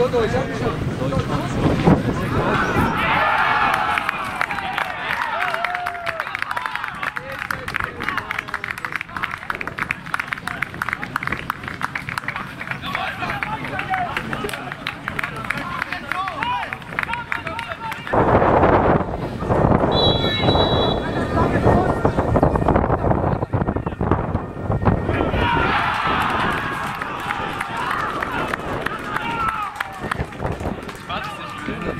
どうぞ。Ja.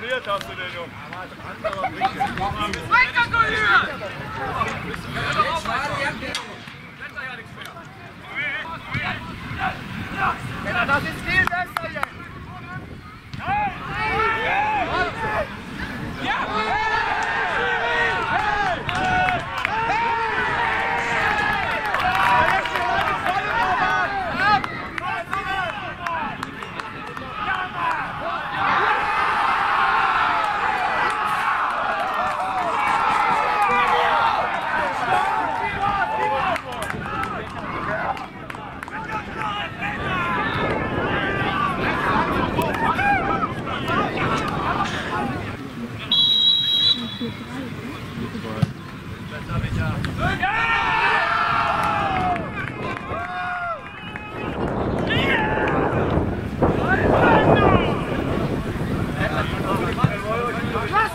Trainiert hast du den Jungen. Das ist Lass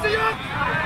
sie ab!